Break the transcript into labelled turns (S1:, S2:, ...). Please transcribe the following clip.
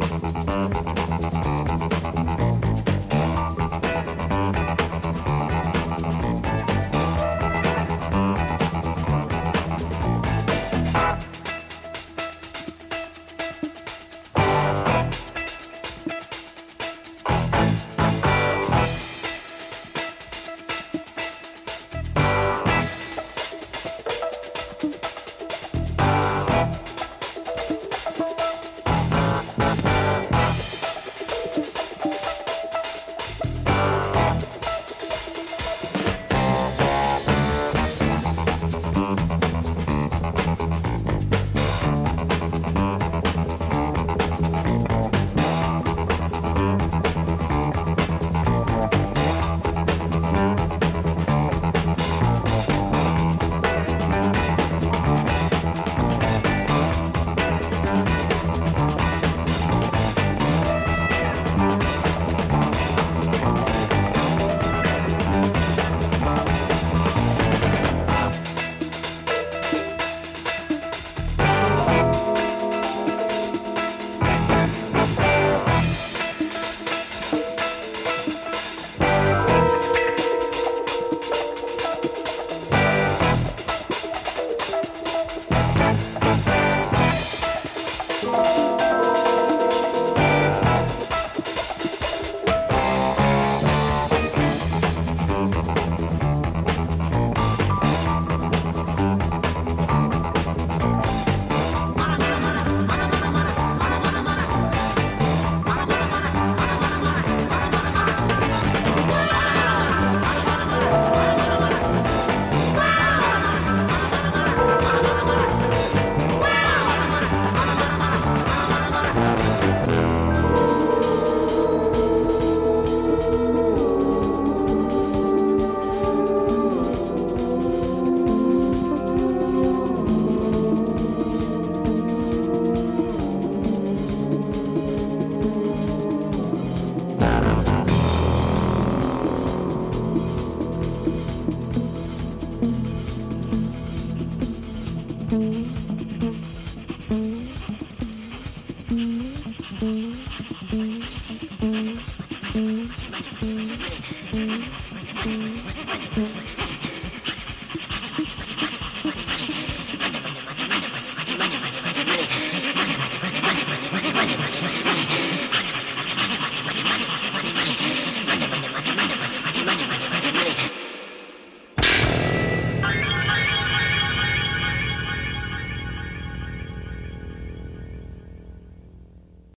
S1: thank Thank you.